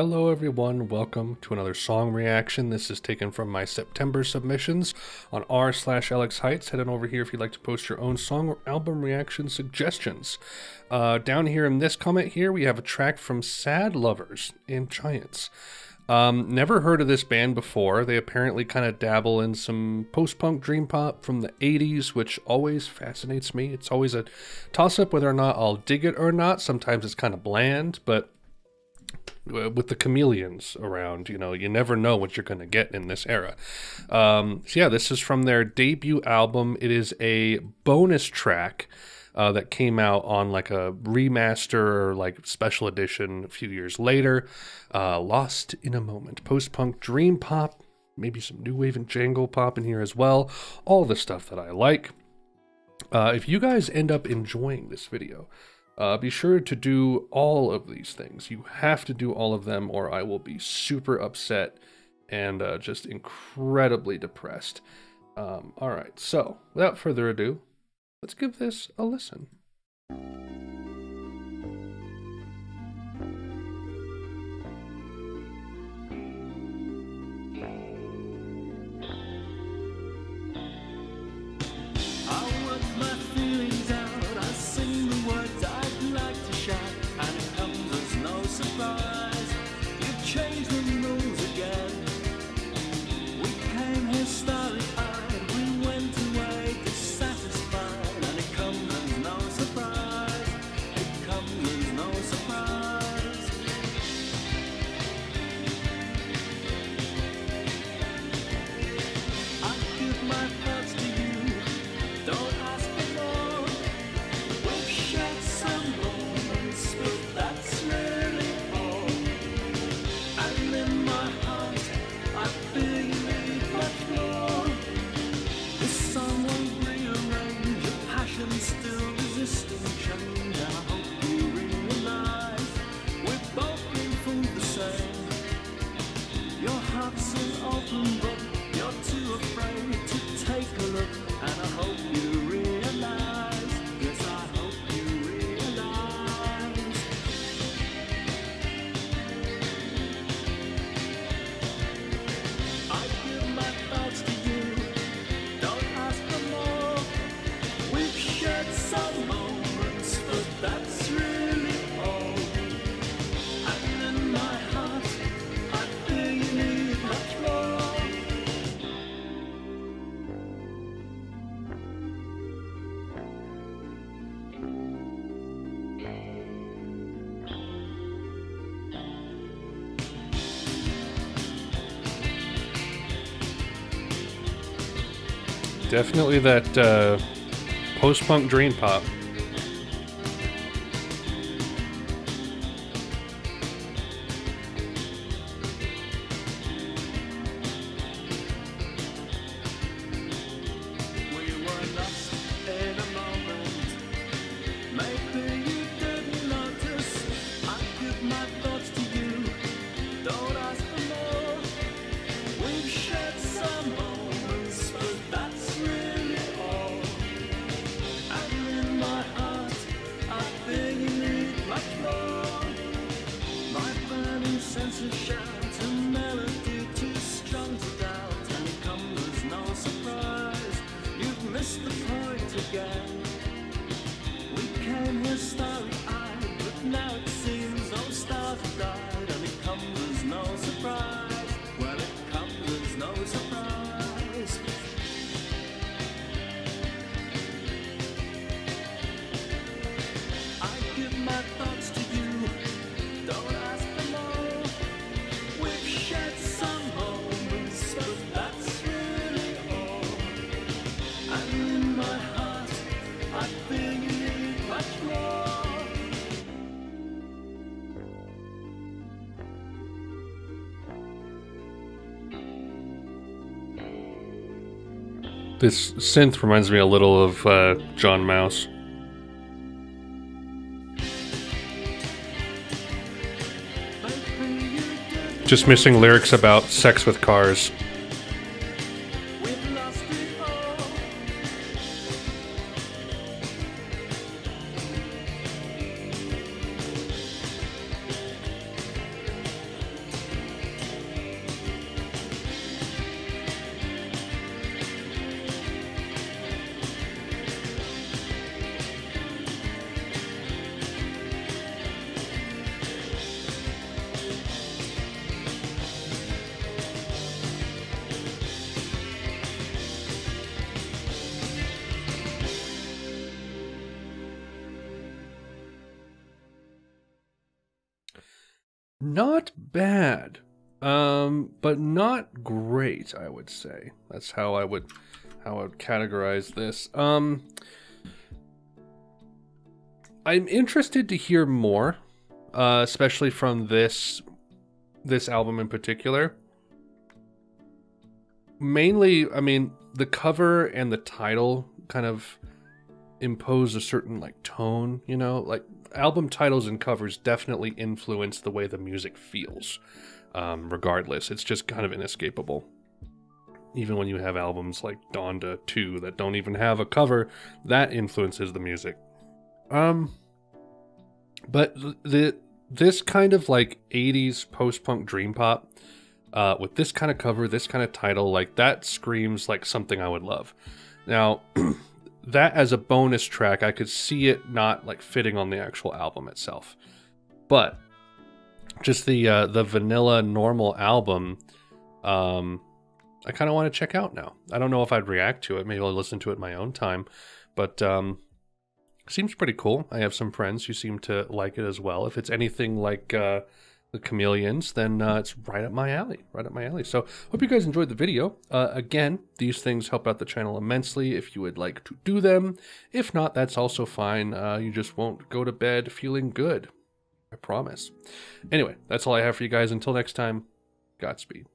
Hello, everyone. Welcome to another song reaction. This is taken from my September submissions on r slash Alex Haitz. Head on over here if you'd like to post your own song or album reaction suggestions. Uh, down here in this comment here, we have a track from Sad Lovers and Giants. Um, never heard of this band before. They apparently kind of dabble in some post punk dream pop from the 80s, which always fascinates me. It's always a toss up whether or not I'll dig it or not. Sometimes it's kind of bland, but with the chameleons around, you know, you never know what you're going to get in this era. Um, so yeah, this is from their debut album. It is a bonus track uh, that came out on like a remaster or like special edition a few years later. Uh, Lost in a Moment, post punk dream pop, maybe some new wave and jangle pop in here as well. All the stuff that I like. Uh, if you guys end up enjoying this video, uh, be sure to do all of these things. You have to do all of them, or I will be super upset and uh, just incredibly depressed. Um, all right, so without further ado, let's give this a listen. Definitely that uh, post punk dream pop. to shine. This synth reminds me a little of uh, John Maus. Just missing lyrics about sex with cars. Not bad, um, but not great. I would say that's how I would how I would categorize this. Um, I'm interested to hear more, uh, especially from this this album in particular. Mainly, I mean, the cover and the title kind of impose a certain like tone, you know, like album titles and covers definitely influence the way the music feels. Um, regardless, it's just kind of inescapable. Even when you have albums like Donda 2 that don't even have a cover, that influences the music. Um, but the this kind of like 80s post-punk dream pop uh, with this kind of cover, this kind of title, like that screams like something I would love. Now, that as a bonus track, I could see it not like fitting on the actual album itself, but just the uh, the vanilla normal album, um, I kind of want to check out now. I don't know if I'd react to it. Maybe I'll listen to it my own time, but um, seems pretty cool. I have some friends who seem to like it as well. If it's anything like uh, the Chameleons, then uh, it's right up my alley, right up my alley. So hope you guys enjoyed the video. Uh, again, these things help out the channel immensely if you would like to do them. If not, that's also fine. Uh, you just won't go to bed feeling good. I promise. Anyway, that's all I have for you guys. Until next time, Godspeed.